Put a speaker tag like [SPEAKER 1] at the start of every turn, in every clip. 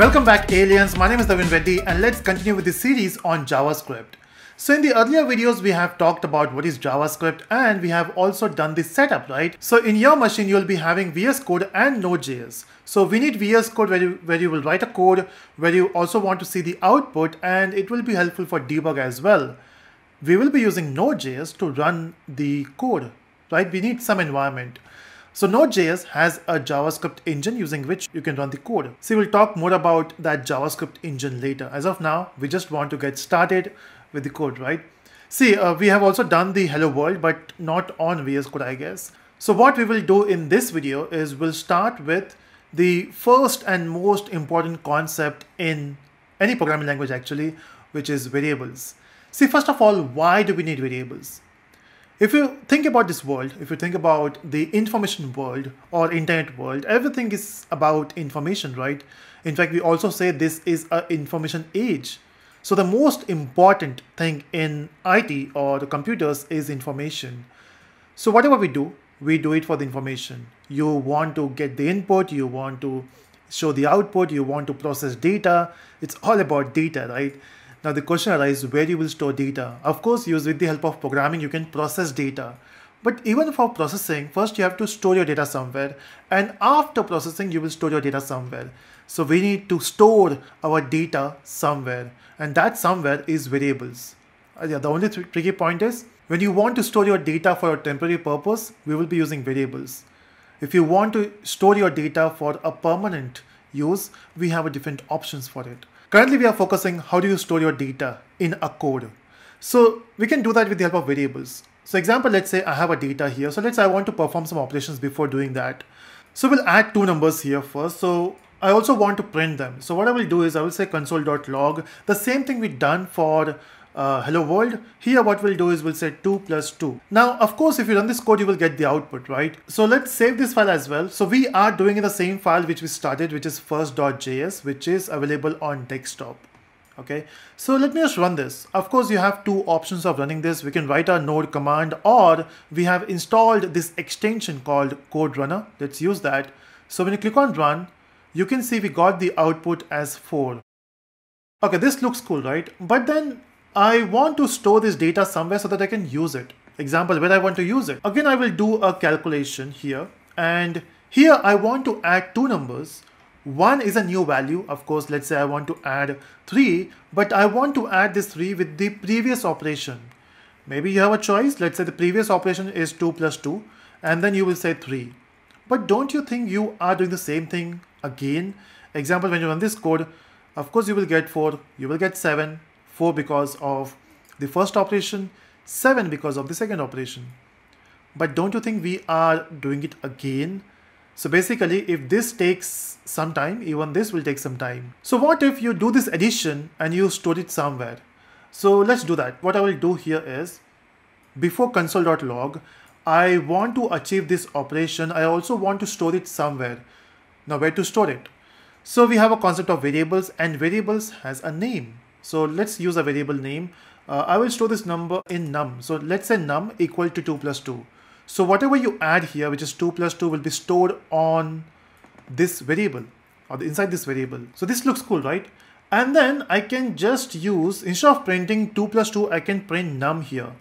[SPEAKER 1] Welcome back aliens, my name is Navin Reddy and let's continue with the series on JavaScript. So in the earlier videos we have talked about what is JavaScript and we have also done the setup, right? So in your machine you'll be having VS Code and Node.js. So we need VS Code where you, where you will write a code where you also want to see the output and it will be helpful for debug as well. We will be using Node.js to run the code, right? We need some environment. So Node.js has a JavaScript engine using which you can run the code. So we'll talk more about that JavaScript engine later. As of now, we just want to get started with the code, right? See, uh, we have also done the hello world, but not on VS Code, I guess. So what we will do in this video is we'll start with the first and most important concept in any programming language actually, which is variables. See, first of all, why do we need variables? If you think about this world, if you think about the information world or internet world, everything is about information, right? In fact, we also say this is an information age. So the most important thing in IT or the computers is information. So whatever we do, we do it for the information. You want to get the input, you want to show the output, you want to process data. It's all about data, right? Now the question arises where you will store data. Of course, use with the help of programming, you can process data. But even for processing, first you have to store your data somewhere and after processing, you will store your data somewhere. So we need to store our data somewhere and that somewhere is variables. Uh, yeah, the only th tricky point is when you want to store your data for a temporary purpose, we will be using variables. If you want to store your data for a permanent use, we have different options for it. Currently, we are focusing how do you store your data in a code. So we can do that with the help of variables. So example, let's say I have a data here. So let's say I want to perform some operations before doing that. So we'll add two numbers here first. So I also want to print them. So what I will do is I will say console.log, the same thing we've done for uh, hello world. Here what we'll do is we'll say 2 plus 2. Now, of course, if you run this code, you will get the output, right? So let's save this file as well. So we are doing in the same file which we started, which is first.js, which is available on desktop. Okay, so let me just run this. Of course, you have two options of running this. We can write our node command or we have installed this extension called code runner. Let's use that. So when you click on run, you can see we got the output as 4. Okay, this looks cool, right? But then I want to store this data somewhere so that I can use it. Example, where I want to use it. Again, I will do a calculation here. And here I want to add two numbers. One is a new value. Of course, let's say I want to add 3, but I want to add this 3 with the previous operation. Maybe you have a choice. Let's say the previous operation is 2 plus 2, and then you will say 3. But don't you think you are doing the same thing again? Example, when you run this code, of course you will get 4, you will get 7, 4 because of the first operation, 7 because of the second operation. But don't you think we are doing it again? So basically, if this takes some time, even this will take some time. So what if you do this addition and you store it somewhere? So let's do that. What I will do here is, before console.log, I want to achieve this operation. I also want to store it somewhere. Now where to store it? So we have a concept of variables and variables has a name. So let's use a variable name. Uh, I will store this number in num. So let's say num equal to 2 plus 2. So whatever you add here, which is 2 plus 2 will be stored on this variable or inside this variable. So this looks cool, right? And then I can just use, instead of printing 2 plus 2, I can print num here.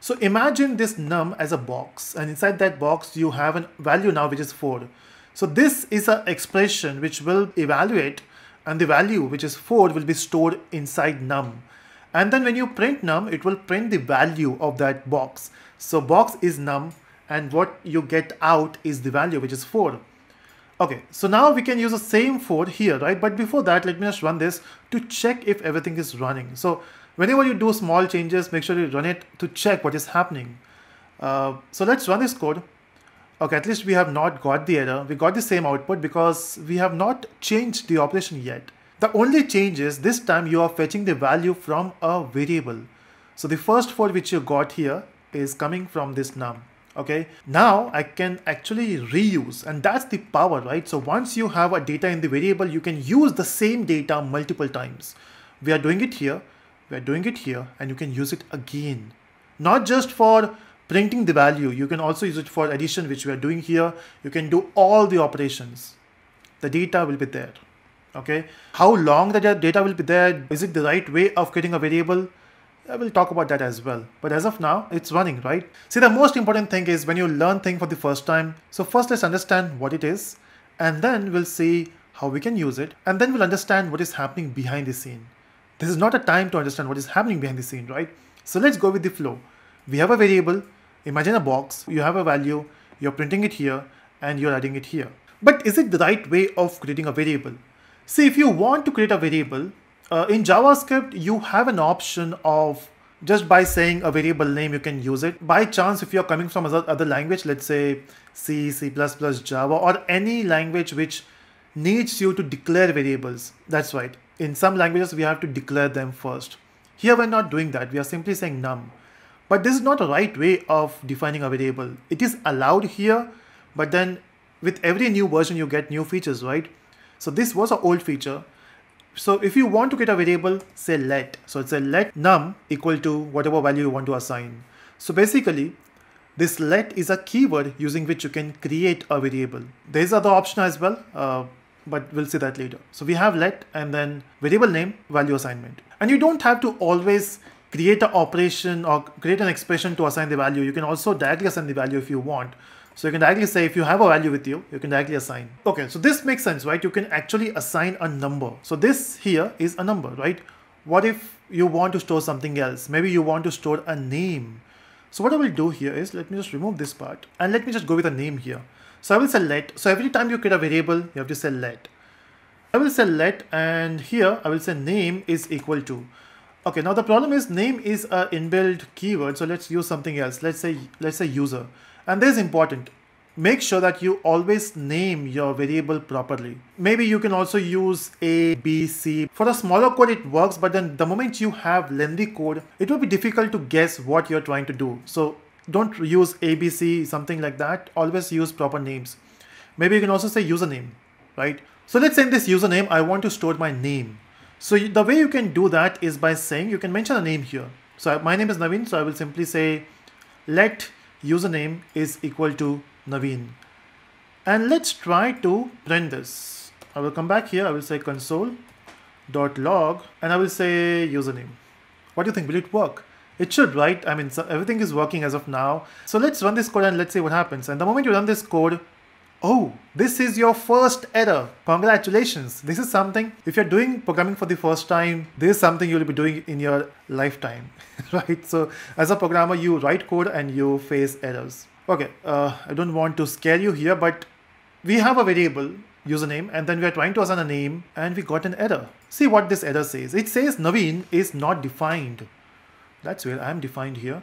[SPEAKER 1] So imagine this num as a box and inside that box you have a value now which is 4. So this is an expression which will evaluate and the value which is 4 will be stored inside num. And then when you print num, it will print the value of that box. So box is num and what you get out is the value which is 4. Okay, so now we can use the same 4 here, right? But before that, let me just run this to check if everything is running. So whenever you do small changes, make sure you run it to check what is happening. Uh, so let's run this code. Okay, at least we have not got the error. We got the same output because we have not changed the operation yet. The only change is this time you are fetching the value from a variable. So the first for which you got here is coming from this num. Okay, now I can actually reuse and that's the power, right? So once you have a data in the variable, you can use the same data multiple times. We are doing it here, we are doing it here, and you can use it again. Not just for printing the value. You can also use it for addition, which we are doing here. You can do all the operations. The data will be there. okay how long the data will be there is it the right way of creating a variable I will talk about that as well. But as of now, it's running, right? See, the most important thing is when you learn thing for the first time. So first let's understand what it is and then we'll see how we can use it and then we'll understand what is happening behind the scene. This is not a time to understand what is happening behind the scene, right? So let's go with the flow. We have a variable, imagine a box, you have a value, you're printing it here and you're adding it here. But is it the right way of creating a variable? See, if you want to create a variable, uh, in JavaScript, you have an option of just by saying a variable name, you can use it. By chance, if you're coming from other language, let's say C, C++, Java, or any language which needs you to declare variables, that's right. In some languages, we have to declare them first. Here, we're not doing that. We are simply saying num. But this is not a right way of defining a variable. It is allowed here, but then with every new version, you get new features, right? So this was an old feature. So if you want to get a variable, say let. So it's a let num equal to whatever value you want to assign. So basically, this let is a keyword using which you can create a variable. There is other option as well, uh, but we'll see that later. So we have let and then variable name value assignment. And you don't have to always create an operation or create an expression to assign the value. You can also directly assign the value if you want. So you can directly say if you have a value with you, you can directly assign. Okay, so this makes sense, right? You can actually assign a number. So this here is a number, right? What if you want to store something else? Maybe you want to store a name. So what I will do here is, let me just remove this part and let me just go with a name here. So I will say let. So every time you create a variable, you have to say let. I will say let and here I will say name is equal to. Okay, now the problem is name is a inbuilt keyword. So let's use something else. Let's say, let's say user. And this is important. Make sure that you always name your variable properly. Maybe you can also use A, B, C. For a smaller code, it works, but then the moment you have lengthy code, it will be difficult to guess what you're trying to do. So don't use ABC, something like that. Always use proper names. Maybe you can also say username, right? So let's say in this username, I want to store my name. So the way you can do that is by saying, you can mention a name here. So my name is Navin, so I will simply say, let username is equal to Navin. And let's try to print this. I will come back here. I will say console dot log and I will say username. What do you think? Will it work? It should, right? I mean, so everything is working as of now. So let's run this code and let's see what happens. And the moment you run this code, Oh, this is your first error. Congratulations. This is something, if you're doing programming for the first time, this is something you'll be doing in your lifetime, right? So as a programmer, you write code and you face errors. Okay, uh, I don't want to scare you here, but we have a variable username and then we are trying to assign a name and we got an error. See what this error says. It says Navin is not defined. That's where I am defined here.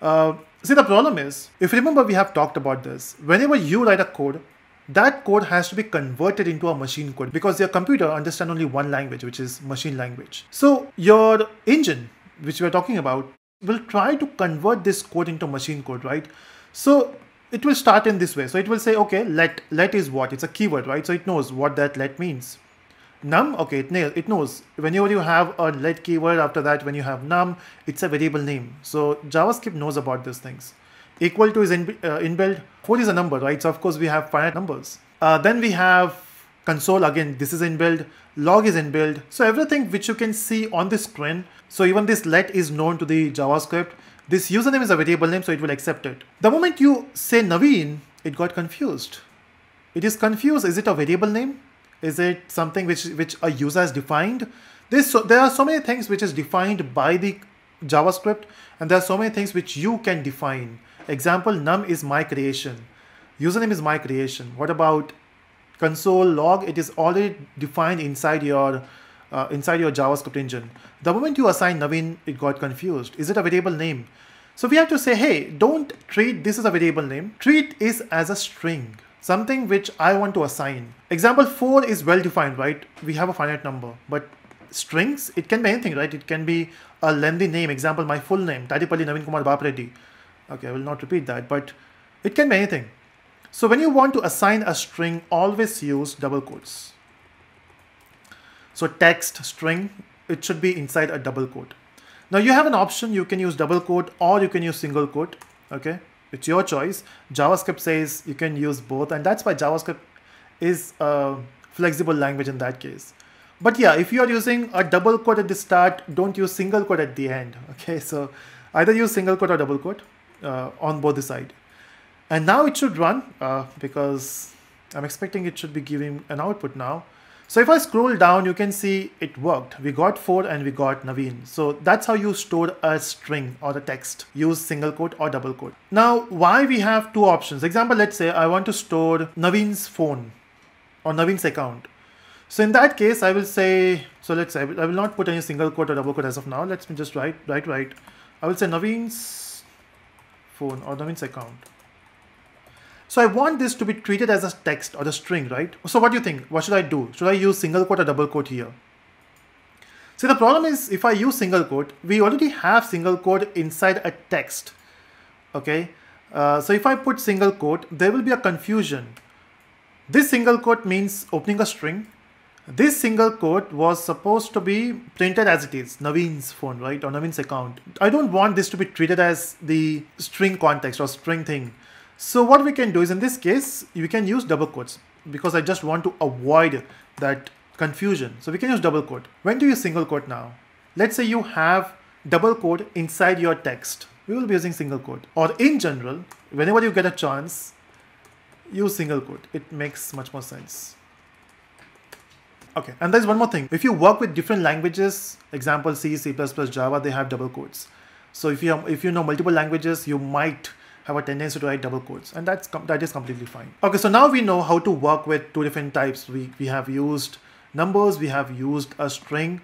[SPEAKER 1] Uh, see, the problem is, if you remember, we have talked about this. Whenever you write a code, that code has to be converted into a machine code because your computer understands only one language, which is machine language. So your engine, which we're talking about, will try to convert this code into machine code, right? So it will start in this way. So it will say, okay, let, let is what? It's a keyword, right? So it knows what that let means num? Okay it, nail, it knows. Whenever you have a let keyword after that when you have num it's a variable name. So javascript knows about these things. Equal to is in, uh, inbuilt 4 is a number right? So of course we have finite numbers. Uh, then we have console again this is inbuilt log is inbuilt. So everything which you can see on the screen so even this let is known to the javascript. This username is a variable name so it will accept it. The moment you say navin it got confused. It is confused is it a variable name is it something which which a user has defined? This so, there are so many things which is defined by the JavaScript, and there are so many things which you can define. Example, num is my creation. Username is my creation. What about console log? It is already defined inside your uh, inside your JavaScript engine. The moment you assign Navin, it got confused. Is it a variable name? So we have to say, hey, don't treat this as a variable name. Treat is as a string something which I want to assign. Example 4 is well defined, right? We have a finite number, but strings, it can be anything, right? It can be a lengthy name. Example, my full name, Tadipalli Navin Kumar Bapreddy. Okay, I will not repeat that, but it can be anything. So when you want to assign a string, always use double quotes. So text string, it should be inside a double quote. Now you have an option, you can use double quote or you can use single quote, okay? It's your choice. JavaScript says you can use both, and that's why JavaScript is a flexible language in that case. But yeah, if you are using a double quote at the start, don't use single quote at the end. Okay, so either use single quote or double quote uh, on both the side. And now it should run uh, because I'm expecting it should be giving an output now. So if I scroll down, you can see it worked. We got 4 and we got Navin. So that's how you store a string or a text. Use single quote or double quote. Now, why we have two options? Example, let's say I want to store Navin's phone or Navin's account. So in that case, I will say, so let's say, I will, not put any single quote or double quote as of now. Let's just write, write, write. I will say Navin's phone or Navin's account. So I want this to be treated as a text or a string, right? So what do you think? What should I do? Should I use single quote or double quote here? See, the problem is if I use single quote, we already have single quote inside a text, okay? Uh, so if I put single quote, there will be a confusion. This single quote means opening a string. This single quote was supposed to be printed as it is, Navin's phone, right? Or Navin's account. I don't want this to be treated as the string context or string thing. So what we can do is in this case, we can use double quotes because I just want to avoid that confusion. So we can use double quote. When do you single quote now? Let's say you have double quote inside your text. We will be using single quote. Or in general, whenever you get a chance, use single quote. It makes much more sense. Okay, and there's one more thing. If you work with different languages, example C, C++, Java, they have double quotes. So if you have, if you know multiple languages, you might have a tendency to write double quotes and that's that is completely fine. Okay, so now we know how to work with two different types. We, we have used numbers, we have used a string.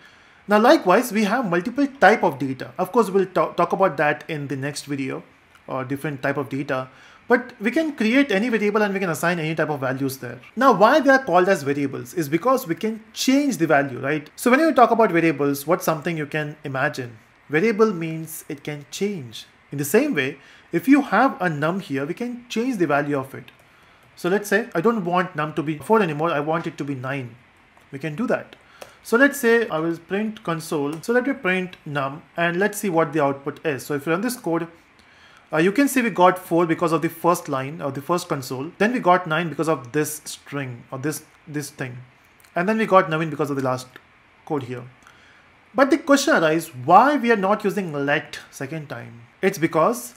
[SPEAKER 1] Now likewise, we have multiple type of data. Of course, we'll talk, talk about that in the next video or different type of data. But we can create any variable and we can assign any type of values there. Now, why they are called as variables is because we can change the value, right? So when you talk about variables, what's something you can imagine? Variable means it can change. In the same way, if you have a num here, we can change the value of it. So let's say I don't want num to be 4 anymore, I want it to be 9. We can do that. So let's say I will print console. So let me print num and let's see what the output is. So if you run this code, uh, you can see we got 4 because of the first line or the first console. Then we got 9 because of this string or this, this thing. And then we got 9 because of the last code here. But the question arises, why we are not using let second time? It's because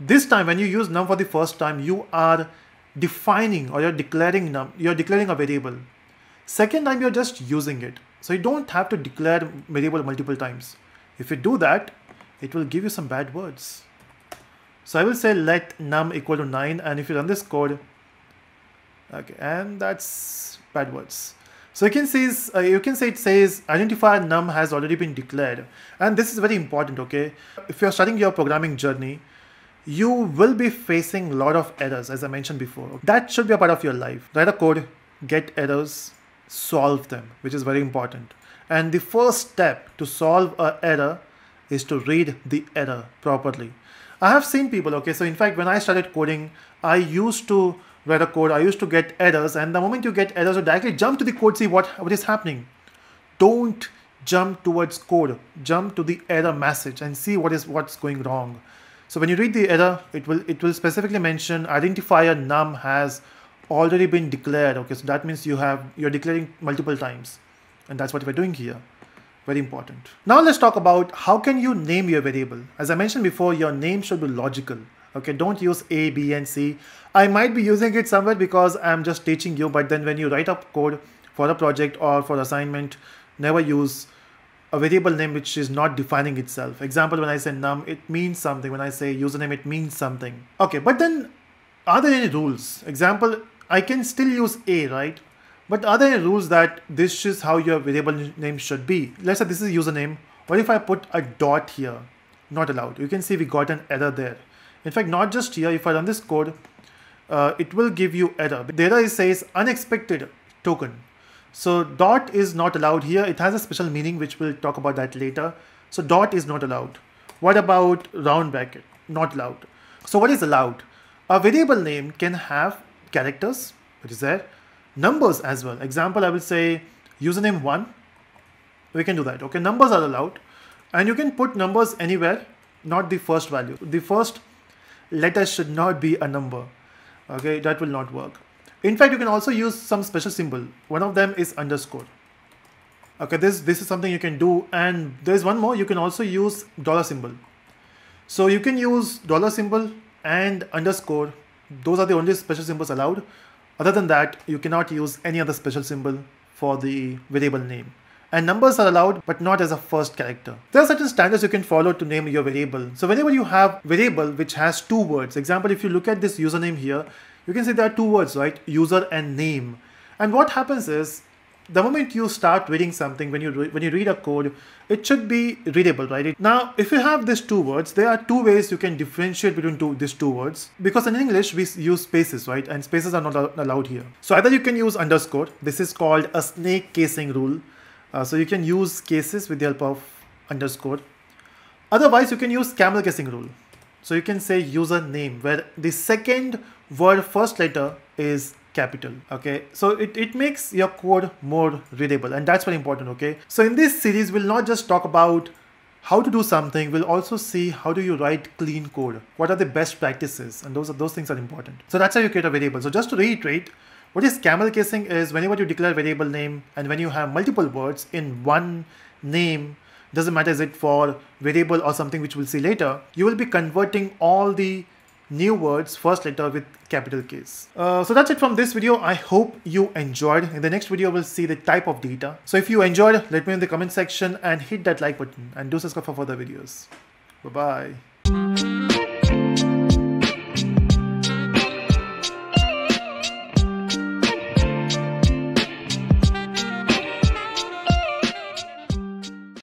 [SPEAKER 1] this time when you use num for the first time, you are defining or you're declaring num, you're declaring a variable. Second time, you're just using it. So you don't have to declare variable multiple times. If you do that, it will give you some bad words. So I will say let num equal to 9 and if you run this code, okay, and that's bad words. So you can see uh, you can say it says identifier num has already been declared and this is very important okay if you're starting your programming journey you will be facing a lot of errors as I mentioned before. That should be a part of your life. Write a code, get errors, solve them, which is very important. And the first step to solve an error is to read the error properly. I have seen people, okay, so in fact, when I started coding, I used to write a code, I used to get errors, and the moment you get errors, you directly jump to the code, see what, what is happening. Don't jump towards code, jump to the error message and see what is what's going wrong. So when you read the error, it will it will specifically mention identifier num has already been declared. Okay, so that means you have you're declaring multiple times, and that's what we're doing here. Very important. Now let's talk about how can you name your variable. As I mentioned before, your name should be logical. Okay, don't use A, B, and C. I might be using it somewhere because I'm just teaching you, but then when you write up code for a project or for assignment, never use a variable name which is not defining itself. Example, when I say num, it means something. When I say username, it means something. Okay, but then are there any rules? Example, I can still use a, right? But are there any rules that this is how your variable name should be? Let's say this is username. What if I put a dot here? Not allowed. You can see we got an error there. In fact, not just here, if I run this code, uh, it will give you error. The error says unexpected token. So dot is not allowed here. It has a special meaning, which we'll talk about that later. So dot is not allowed. What about round bracket? Not allowed. So what is allowed? A variable name can have characters, which is there, numbers as well. Example, I will say username one. We can do that. Okay, numbers are allowed. And you can put numbers anywhere, not the first value. The first letter should not be a number. Okay, that will not work. In fact, you can also use some special symbol. One of them is underscore. Okay, this, this is something you can do. And there's one more, you can also use dollar symbol. So you can use dollar symbol and underscore. Those are the only special symbols allowed. Other than that, you cannot use any other special symbol for the variable name. And numbers are allowed, but not as a first character. There are certain standards you can follow to name your variable. So whenever you have variable which has two words, example, if you look at this username here, you can see there are two words, right? User and name. And what happens is the moment you start reading something, when you when you read a code, it should be readable, right? Now, if you have these two words, there are two ways you can differentiate between two, these two words. Because in English, we use spaces, right? And spaces are not allowed here. So either you can use underscore. This is called a snake casing rule. Uh, so you can use cases with the help of underscore. Otherwise, you can use camel casing rule. So you can say user name where the second word first letter is capital okay? So it, it makes your code more readable and that's very important okay? So in this series we'll not just talk about how to do something we'll also see how do you write clean code what are the best practices and those are those things are important. So that's how you create a variable. So just to reiterate what is camel casing is whenever you declare variable name and when you have multiple words in one name doesn't matter is it for variable or something which we'll see later you will be converting all the new words first letter with capital case. Uh, so that's it from this video. I hope you enjoyed. In the next video, we'll see the type of data. So if you enjoyed, let me in the comment section and hit that like button and do subscribe for further videos. Bye-bye.